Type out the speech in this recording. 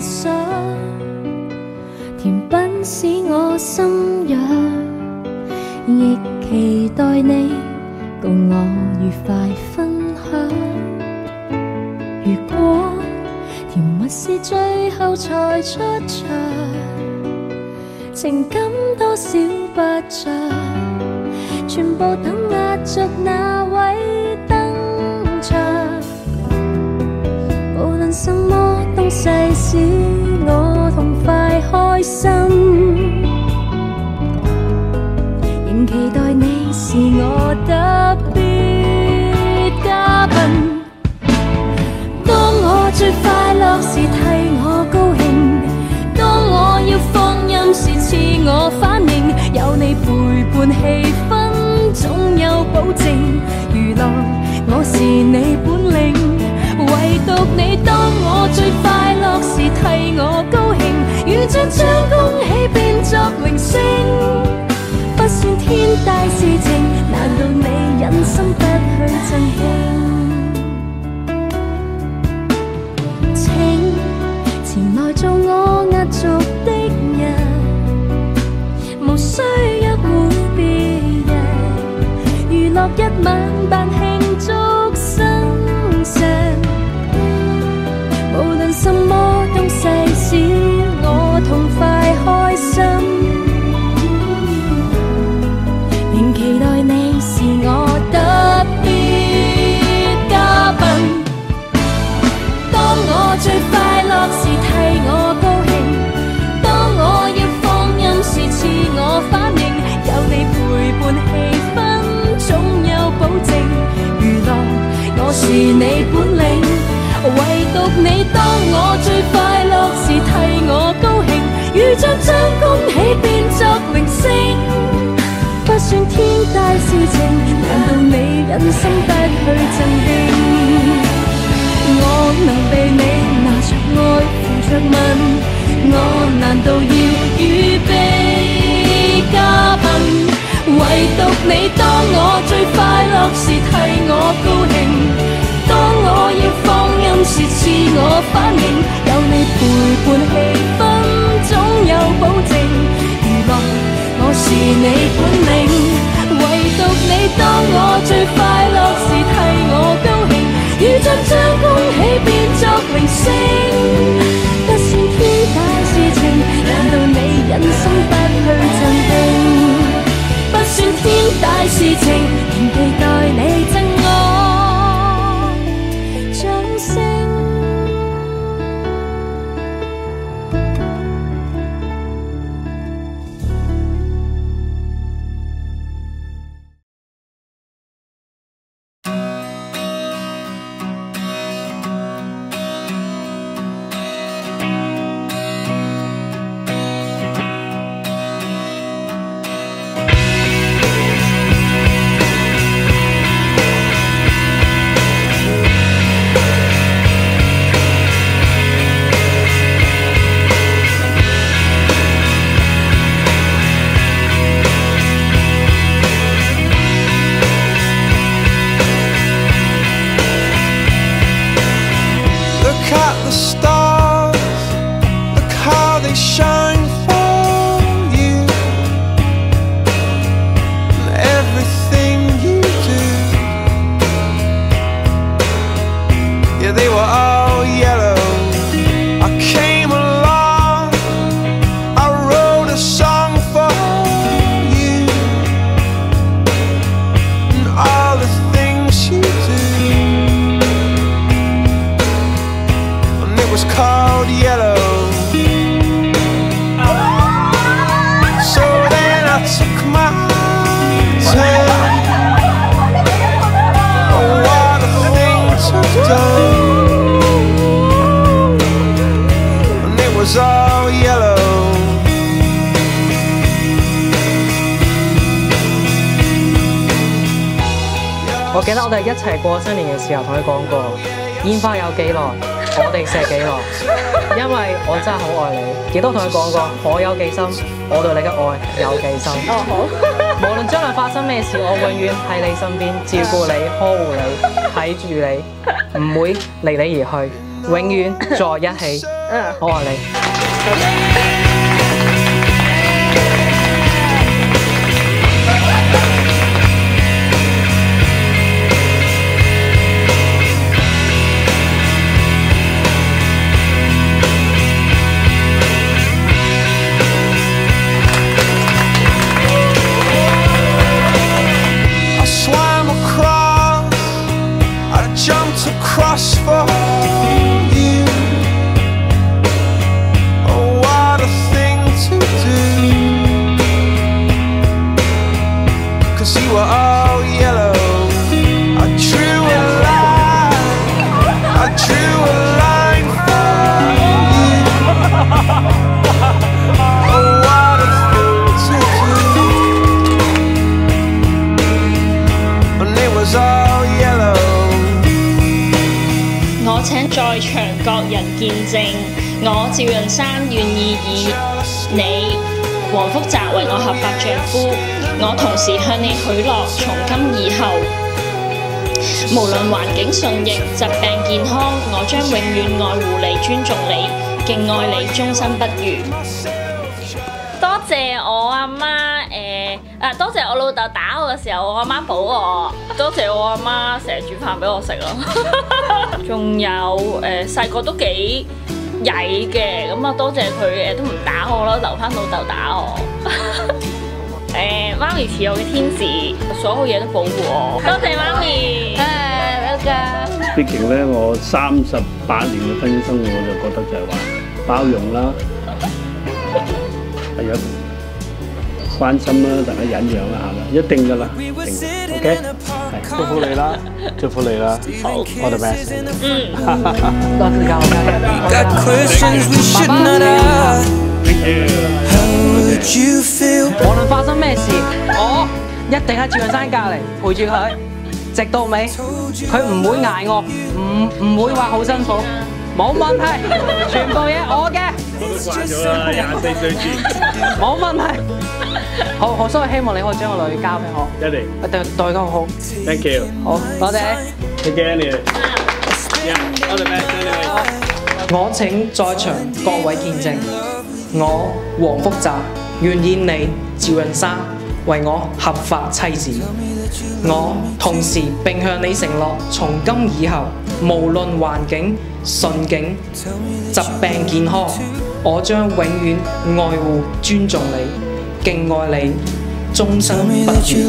想，甜品使我心痒，亦期待你共我愉快分享。如果甜蜜是最後才出場，情感多少不像，全部等壓着那位登場。無論什麼细小将恭喜变作荣升，不算天大事情，难道你忍心不去贈慶？你本領，唯獨你當我最快樂時替我高興，如像將恭喜變作鈴聲。不算天大事情，難道你忍心不去贈慶？我能被你拿着愛扶着問，我難道要預備嘉賓？唯獨你當我最快樂時替我高興，當我我要放任时赐我反应，有你陪伴气氛总有保证。娱乐我是你本领，they were all 記得我哋一齊過新年嘅時候，同佢講過，煙花有幾耐，我哋射幾耐，因為我真係好愛你。亦都同佢講過，我有幾深，我對你嘅愛有幾深。哦，好。無論將來發生咩事，我永遠喺你身邊，照顧你、呵護你、睇住你，唔會離你而去。永遠在一起。嗯。我愛你。見證，我趙潤山願意以你黃福澤為我合法丈夫。我同時向你許諾，從今以後，無論環境顺逆、疾病健康，我將永遠愛護你、尊重你、敬愛你，終身不渝。多謝我阿媽誒啊！多謝我老豆打我嘅時候，我阿媽保我。多謝我阿媽成日煮飯俾我食咯。仲有誒細個都幾曳嘅，咁啊多謝佢誒都唔打我咯，留翻老豆打我。誒媽咪似我嘅天使，所有嘢都保護我。多謝媽咪。誒畢竟咧，我三十八年嘅婚姻生活，我就覺得就係話包容啦，係有關心啦，大家忍讓一下啦，一定噶啦，一定，OK，係祝福你啦，祝福你啦，好，all the best。嗯。多謝教我 Got questions we should not ask. How would you feel? 無論發生咩事，我一定喺趙潤山隔離陪住佢，直到尾。佢唔會捱餓，唔唔會話好辛苦，冇問題，全部嘢我嘅，慣咗啦，廿四歲住冇問題。好，好，所以希望你可以將個女交俾我，一定。對對佢好。好，，thank you，好多謝。你驚你，yeah，all the best，我請在場各位見證，我黃福澤願意你趙潤山为我合法妻子。我同时并向你承诺，从今以后，无论环境顺境、疾病健康，我将永远爱护、尊重你、敬爱你，终生不渝